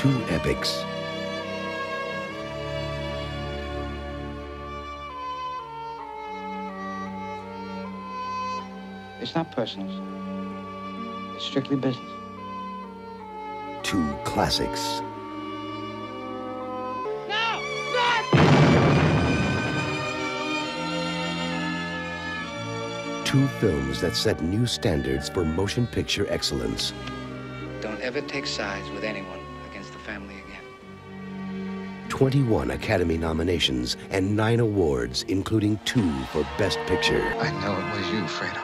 two epics. It's not personal. It's strictly business. Two classics. Two films that set new standards for motion picture excellence. Don't ever take sides with anyone 21 Academy nominations and 9 awards, including 2 for Best Picture. I know it was you, Fredo.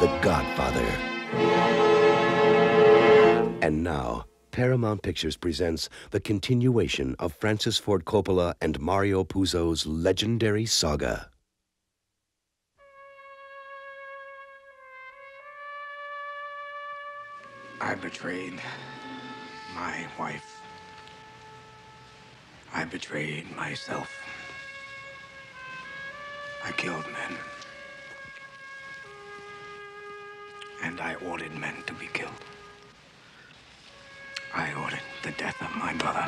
The Godfather. And now, Paramount Pictures presents the continuation of Francis Ford Coppola and Mario Puzo's legendary saga. I betrayed my wife. I betrayed myself. I killed men. And I ordered men to be killed. I ordered the death of my brother.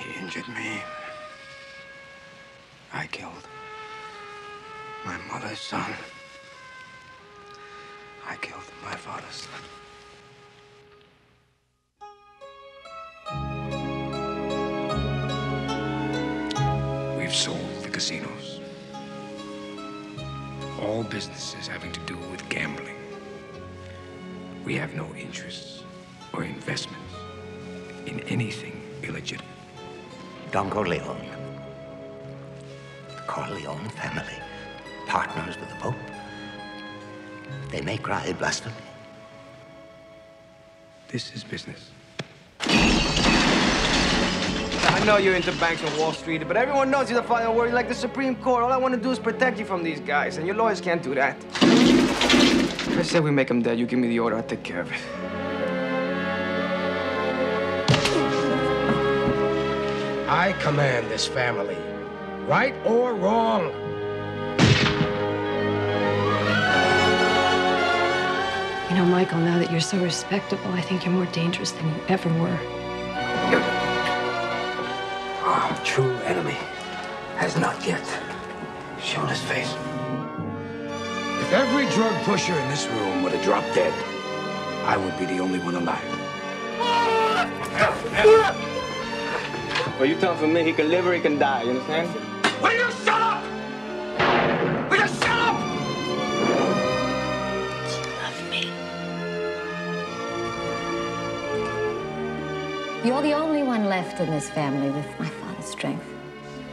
He injured me. I killed my mother's son. I killed my father's son. We've sold the casinos. All businesses having to do with gambling. We have no interests or investments in anything illegitimate. Don Corleone. The Corleone family. Partners with the Pope. They may cry blasphemy. This is business. I know you're into banks and Wall Street, but everyone knows you're the final word. You're like the Supreme Court. All I want to do is protect you from these guys, and your lawyers can't do that. I said we make them dead. You give me the order, I'll take care of it. I command this family, right or wrong. Know, Michael, now that you're so respectable, I think you're more dangerous than you ever were. Our true enemy has not yet shown his face. If every drug pusher in this room would have dropped dead, I would be the only one alive. Well, you tell him for me, he can live or he can die. You understand? Will you shut You're the only one left in this family with my father's strength.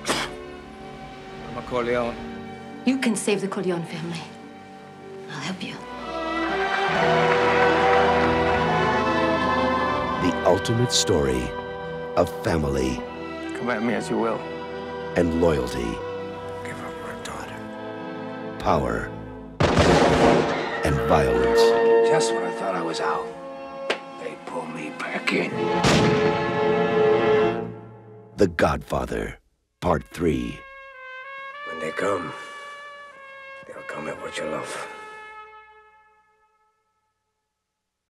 I'm a Corleone. You can save the Corleone family. I'll help you. The ultimate story of family Come at me as you will. and loyalty, Give up my daughter. power and violence. Just when I thought I was out, they pull me back in. The Godfather, Part 3. When they come, they'll come at what you love.